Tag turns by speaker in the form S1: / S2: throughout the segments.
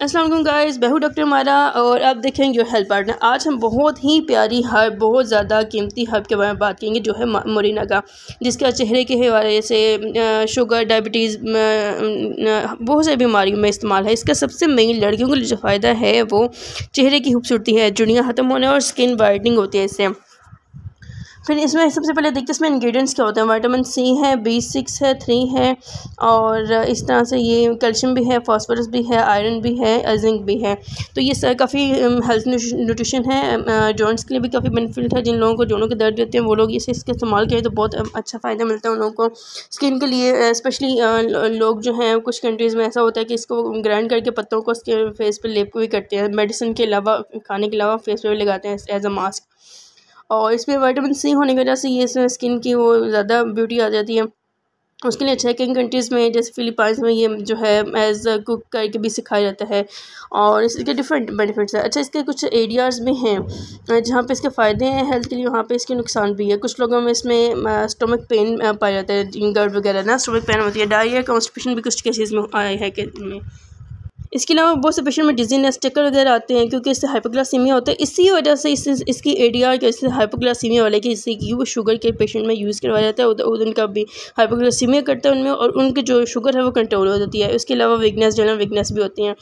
S1: Aslam guys, मैं doctor मारा और अब देखेंगे जो हेल्थ पार्टनर आज हम बहुत ही प्यारी हर्ब बहुत ज़्यादा कीमती हर्ब के बारे में बात करेंगे, जो है मोरिना का, जिसका चेहरे के हवाले से शुगर डायबिटीज़ बहुत सारी बीमारियों में इस्तेमाल है। इसका सबसे मेन लड़कियों को जो फ़ायदा है, वो चेहरे की खूबसूरती है जुड़ियाँ ख़त्म होने और स्किन वाइटनिंग होती है इससे। फिर इसमें सबसे पहले देखते हैं, इसमें इंग्रेडिएंट्स क्या होते हैं? विटामिन सी है बी सिक्स है थ्री है, और इस तरह से ये कैल्शियम भी है फास्फोरस भी है आयरन भी है जिंक भी है। तो ये काफ़ी हेल्थ न्यूट्रिशन है जॉइंट्स के लिए भी काफ़ी बेनिफिट है। जिन लोगों को जोड़ों के दर्द होते हैं, वो लोग इसे, इसका इस्तेमाल करें तो बहुत अच्छा फ़ायदा मिलता है उन लोगों को। स्किन के लिए स्पेशली लोग जो हैं, कुछ कंट्रीज़ में ऐसा होता है कि इसको ग्राइंड करके पत्तों को उसके फेस पर लेप भी करते हैं। मेडिसिन के अलावा, खाने के अलावा फेस पर भी लगाते हैं एज अ मास्क और इसमें वाइटामिन सी होने की वजह से ये इसमें स्किन की वो ज़्यादा ब्यूटी आ जाती है। उसके लिए अच्छा है कई कंट्रीज़ में, जैसे फिलीपाइंस में ये जो है एज कुक करके भी सिखाया जाता है। और इसके डिफरेंट बेनिफिट्स है। अच्छा इसके कुछ एरियाज़ भी हैं, जहाँ पे इसके फ़ायदे हैं हेल्थ के लिए, वहाँ पे इसके नुकसान भी है। कुछ लोगों में इसमें स्टोमक पेन पाया जाता है गर्ड वगैरह ना स्टोमक पेन होती है। डायरिया कॉन्स्टिपेशन भी कुछ केसेस में आया है कि इसके अलावा बहुत से पेशेंट में डिजीनेस चक्कर वगैरह आते हैं क्योंकि इससे हाइपोग्लासीमिया होता है। इसी वजह से इस इसकी एडिया के इससे हाइपोग्लासीमिया वाले की इससे वो शुगर के पेशेंट में यूज़ करवाया जाता है। उनका भी हाइपोग्लासीमिया करता है उनमें और उनकी जो शुगर है वो कंट्रोल हो जाती है। इसके अलावा वीकनेस जनरल वीकनेस भी होती हैं।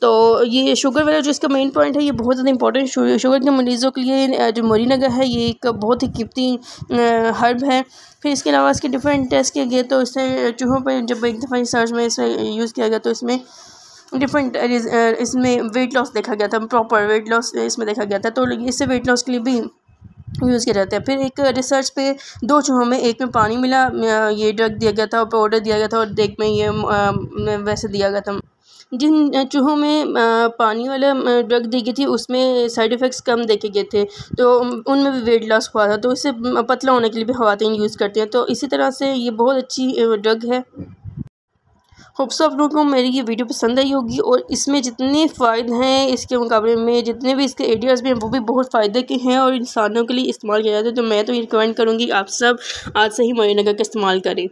S1: तो ये शुगर वाला जो इसका मेन पॉइंट है, ये बहुत ज़्यादा इंपॉर्टेंट शुगर के मरीज़ों के लिए जो मोरीनगा है, ये एक बहुत ही कीमती हर्ब है। फिर इसके अलावा इसके डिफरेंट टेस्ट किए गए तो इससे चूहों पर जब एक दफ़ा रिसर्च में इसे यूज़ किया गया तो इसमें डिफरेंट uh, uh, इसमें वेट लॉस देखा गया था प्रॉपर वेट लॉस इसमें देखा गया था तो इससे वेट लॉस के लिए भी यूज़ किया जाता है। फिर एक रिसर्च पे दो चूहों में एक में पानी मिला ये ड्रग दिया गया था और पाउडर दिया गया था और एक में ये वैसे दिया गया था। जिन चूहों में पानी वाला ड्रग दी गई थी उसमें साइड इफ़ेक्ट्स कम देखे गए थे तो उनमें भी वेट लॉस हुआ था तो इसे पतला होने के लिए भी खातन यूज़ करते हैं। तो इसी तरह से ये बहुत अच्छी ड्रग है। होप्स आप लोगों को मेरी ये वीडियो पसंद आई होगी और इसमें जितने फ़ायदे हैं इसके मुकाबले में, जितने भी इसके आइडियाज़ भी हैं, वो भी बहुत फ़ायदे के हैं और इंसानों के लिए इस्तेमाल किया जाता है तो मैं तो ये रिकमेंड करूँगी आप सब आज से ही मोइनगर का इस्तेमाल करें।